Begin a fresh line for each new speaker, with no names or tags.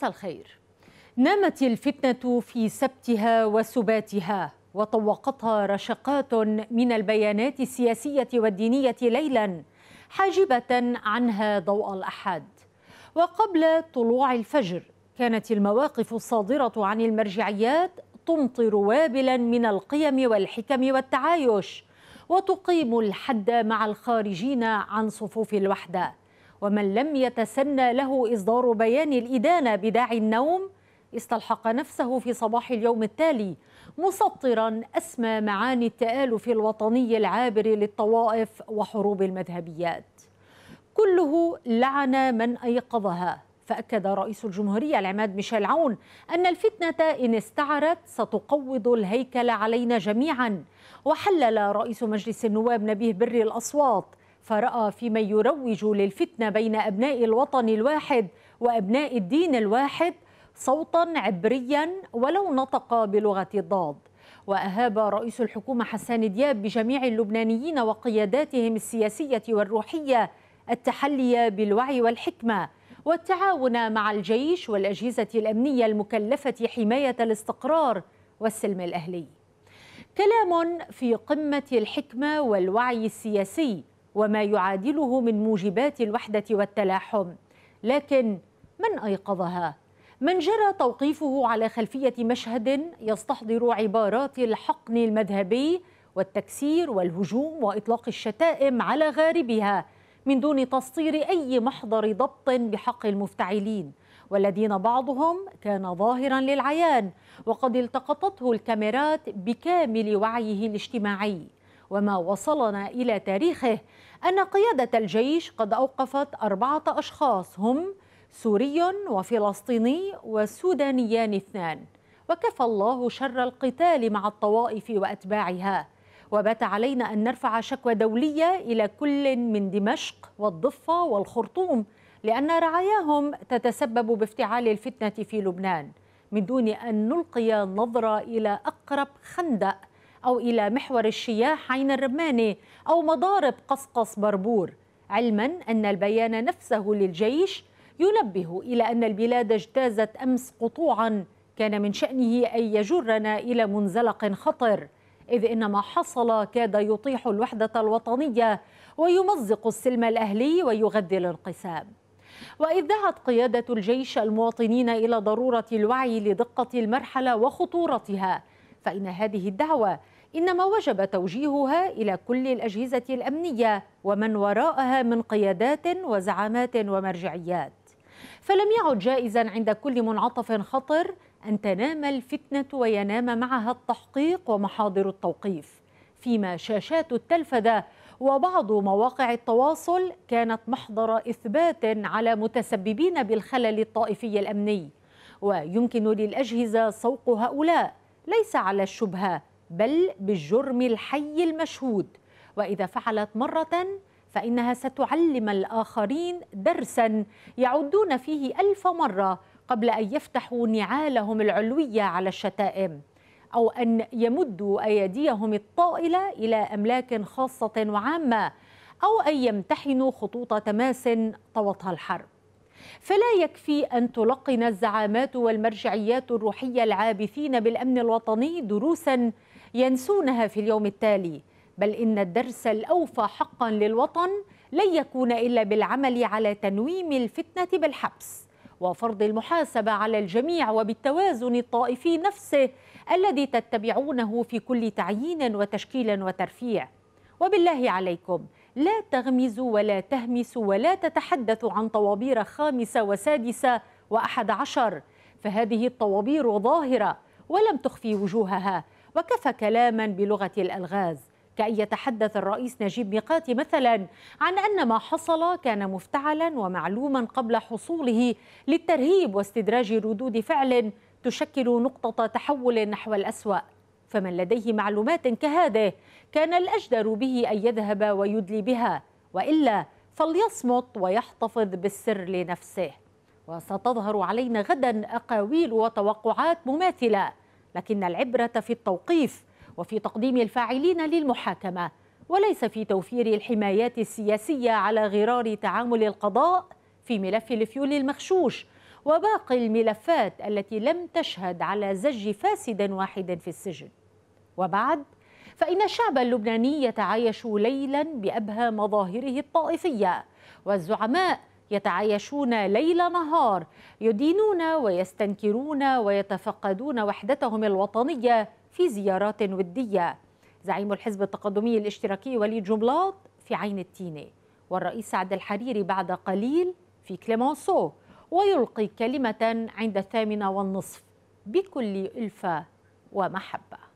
مساء الخير. نامت الفتنة في سبتها وسباتها وطوقتها رشقات من البيانات السياسية والدينية ليلا حاجبة عنها ضوء الأحد. وقبل طلوع الفجر كانت المواقف الصادرة عن المرجعيات تمطر وابلا من القيم والحكم والتعايش وتقيم الحد مع الخارجين عن صفوف الوحدة. ومن لم يتسنى له إصدار بيان الإدانة بداعي النوم استلحق نفسه في صباح اليوم التالي مسطرا أسمى معاني التآلف الوطني العابر للطوائف وحروب المذهبيات. كله لعن من أيقظها. فأكد رئيس الجمهورية العماد ميشيل عون أن الفتنة إن استعرت ستقوض الهيكل علينا جميعا. وحلل رئيس مجلس النواب نبيه بري الأصوات فرأى فيمن يروج للفتنة بين أبناء الوطن الواحد وأبناء الدين الواحد صوتا عبريا ولو نطق بلغة الضاد. وأهاب رئيس الحكومة حسان دياب بجميع اللبنانيين وقياداتهم السياسية والروحية التحلي بالوعي والحكمة والتعاون مع الجيش والأجهزة الأمنية المكلفة حماية الاستقرار والسلم الأهلي. كلام في قمة الحكمة والوعي السياسي وما يعادله من موجبات الوحدة والتلاحم لكن من أيقظها؟ من جرى توقيفه على خلفية مشهد يستحضر عبارات الحقن المذهبي والتكسير والهجوم وإطلاق الشتائم على غاربها من دون تسطير أي محضر ضبط بحق المفتعلين والذين بعضهم كان ظاهرا للعيان وقد التقطته الكاميرات بكامل وعيه الاجتماعي وما وصلنا إلى تاريخه أن قيادة الجيش قد أوقفت أربعة أشخاص هم سوري وفلسطيني وسودانيان اثنان. وكفى الله شر القتال مع الطوائف وأتباعها. وبات علينا أن نرفع شكوى دولية إلى كل من دمشق والضفة والخرطوم لأن رعاياهم تتسبب بافتعال الفتنة في لبنان من دون أن نلقي نظرة إلى أقرب خندق أو إلى محور الشياح عين الرمانة أو مضارب قصقص بربور. علما أن البيان نفسه للجيش ينبه إلى أن البلاد اجتازت أمس قطوعا. كان من شأنه أن يجرنا إلى منزلق خطر إذ إن ما حصل كاد يطيح الوحدة الوطنية ويمزق السلم الأهلي ويغذي الانقسام. وإذ دعت قيادة الجيش المواطنين إلى ضرورة الوعي لدقة المرحلة وخطورتها فإن هذه الدعوة إنما وجب توجيهها إلى كل الأجهزة الأمنية ومن وراءها من قيادات وزعامات ومرجعيات. فلم يعد جائزا عند كل منعطف خطر أن تنام الفتنة وينام معها التحقيق ومحاضر التوقيف. فيما شاشات التلفزة وبعض مواقع التواصل كانت محضر إثبات على متسببين بالخلل الطائفي الأمني. ويمكن للأجهزة سوق هؤلاء ليس على الشبهة بل بالجرم الحي المشهود. وإذا فعلت مرة فإنها ستعلم الآخرين درسا يعدون فيه ألف مرة قبل أن يفتحوا نعالهم العلوية على الشتائم أو أن يمدوا أيديهم الطائلة إلى أملاك خاصة وعامة أو أن يمتحنوا خطوط تماس طوتها الحرب فلا يكفي أن تلقن الزعامات والمرجعيات الروحية العابثين بالأمن الوطني دروسا ينسونها في اليوم التالي بل إن الدرس الأوفى حقا للوطن لن يكون إلا بالعمل على تنويم الفتنة بالحبس وفرض المحاسبة على الجميع وبالتوازن الطائفي نفسه الذي تتبعونه في كل تعيين وتشكيل وترفيع. وبالله عليكم لا تغمزوا ولا تهمسوا ولا تتحدثوا عن طوابير خامسة وسادسة وأحد عشر فهذه الطوابير ظاهرة ولم تخفي وجوهها. وكفى كلاما بلغة الألغاز. كأن يتحدث الرئيس نجيب ميقاتي مثلا عن أن ما حصل كان مفتعلا ومعلوما قبل حصوله للترهيب واستدراج ردود فعل تشكل نقطة تحول نحو الأسوأ فمن لديه معلومات كهذه كان الأجدر به أن يذهب ويدلي بها وإلا فليصمت ويحتفظ بالسر لنفسه. وستظهر علينا غدا أقاويل وتوقعات مماثلة لكن العبرة في التوقيف وفي تقديم الفاعلين للمحاكمة وليس في توفير الحمايات السياسية على غرار تعامل القضاء في ملف الفيول المغشوش وباقي الملفات التي لم تشهد على زج فاسد واحد في السجن. وبعد فإن الشعب اللبناني يتعايش ليلا بأبهى مظاهره الطائفية والزعماء يتعايشون ليل نهار يدينون ويستنكرون ويتفقدون وحدتهم الوطنية في زيارات ودية. زعيم الحزب التقدمي الاشتراكي وليد جملاط في عين التينة والرئيس سعد الحريري بعد قليل في كليمونسو ويلقي كلمة عند الثامنة والنصف بكل ألفة ومحبة.